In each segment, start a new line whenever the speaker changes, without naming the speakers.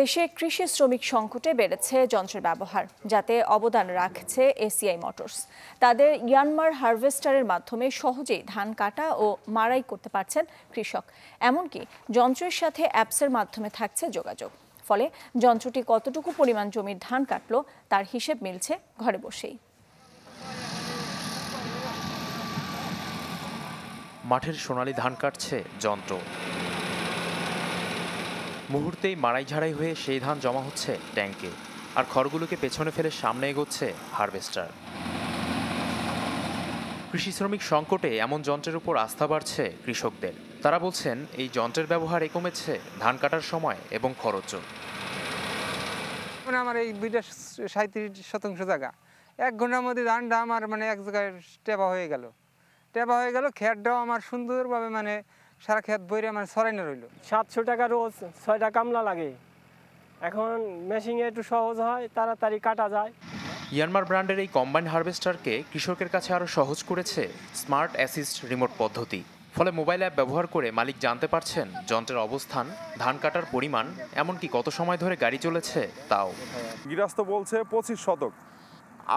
দেশে কৃষি শ্রমিক সংকটে বেড়েছে যন্ত্রের ব্যবহার, যাতে অবদান রাখছে এসিআই মোটরস। তাদের ইয়ানমার হারভেস্টারের মাধ্যমে সহজেই ধান কাটা ও মাড়াই করতে পারছেন কৃষক। এমনকি যন্ত্রের সাথে অ্যাপসের মাধ্যমে থাকছে যোগাযোগ। ফলে যন্ত্রটি কতটুকু পরিমাণ জমির ধান কাটলো, তার হিসেব মিলছে ঘরে বসেই।
মাঠের সোনালি ধান কাটছে যন্ত্র। মুহূর্তেই মাড়াই ঝাড়াই হয়ে সেই ধান জমা হচ্ছে ট্যাঙ্কে আর খড়গুলোকে পেছনে ফেলে সামনে এগোচ্ছে হারভেস্টার। কৃষি শ্রমিক সংকটে এমন যন্ত্রের উপর আস্থা বাড়ছে কৃষকদের। তারা বলছেন, এই যন্ত্রের ব্যবহারে কমেছে ধান কাটার সময় এবং খরচও
মানে আমার এই দুইটা সাঁত্রিশ শতাংশ জায়গা। এক ঘণ্টার মধ্যে ধানটা আমার মানে এক জায়গায় টেপা হয়ে গেল। টেপা হয়ে গেল খেতটাও আমার সুন্দরভাবে মানে সারা খেত বইরে মানে সরাইনে রইল।
সাতশো টাকা রোজ ছয়টা কামলা লাগে। এখন মেশিনে একটু সহজ হয় তাড়াতাড়ি কাটা যায়।
ইয়ানমার ব্র্যান্ডের এই কম্বাইন হারভেস্টারকে কৃষকের কাছে আরও সহজ করেছে স্মার্ট অ্যাসিস্ট রিমোট পদ্ধতি। ফলে মোবাইল অ্যাপ ব্যবহার করে মালিক জানতে পারছেন যন্ত্রের অবস্থান ধান কাটার পরিমাণ এমনকি কত সময় ধরে গাড়ি চলেছে তাও।
গৃহস্থ বলছে পঁচিশ শতক।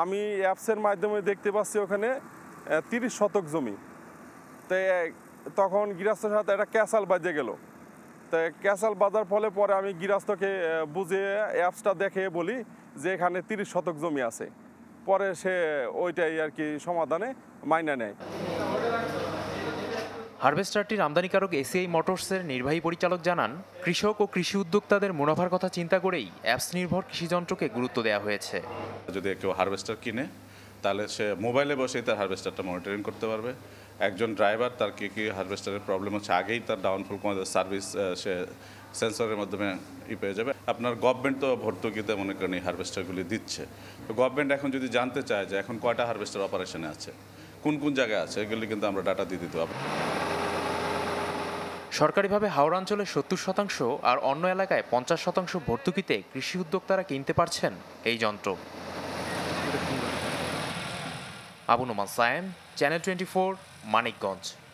আমি অ্যাপসের মাধ্যমে দেখতে পাচ্ছি ওখানে তিরিশ শতক জমি। তো তখন গৃহস্থের সাথে একটা ক্যাসাল বাজে গেল। তো ক্যাসাল বাজার ফলে পরে আমি গৃহস্থকে বুঝিয়ে অ্যাপসটা দেখে বলি যে এখানে তিরিশ শতক জমি আছে। পরে সে ওইটাই আর কি সমাধানে মাইনা নেয়।
হারভেস্টারটির আমদানিকারক এসিআই মোটরসের নির্বাহী পরিচালক জানান কৃষক ও কৃষি উদ্যোক্তাদের মুনাফার কথা চিন্তা করেই অ্যাপস নির্ভর কৃষিযন্ত্রকে গুরুত্ব দেওয়া হয়েছে।
যদি কেউ হারভেস্টার কিনে তাহলে সে মোবাইলে বসেই তার হার্ভেস্টারটা মনিটরিং করতে পারবে। একজন ড্রাইভার, তার কী কী হারভেস্টারের প্রবলেম হচ্ছে, আগেই তার ডাউনফল কমে সার্ভিস সে সেন্সরের মাধ্যমে ই পেয়ে যাবে। আপনার গভর্নমেন্ট তো ভর্তুকিতে মনে করেন এই হারভেস্টারগুলি দিচ্ছে। তো গভর্নমেন্ট এখন যদি জানতে চায় যে এখন কয়টা হারভেস্টার অপারেশনে আছে, কোন কোন জায়গায় আছে, এগুলি কিন্তু আমরা ডাটা দিয়ে দিতে পারব।
সরকারিভাবে হাওড়া অঞ্চলে সত্তর শতাংশ আর অন্য এলাকায় পঞ্চাশ শতাংশ ভর্তুকিতে কৃষি উদ্যোক্তারা কিনতে পারছেন এই যন্ত্র। Abu Noman Sayem channel twenty Manikganj.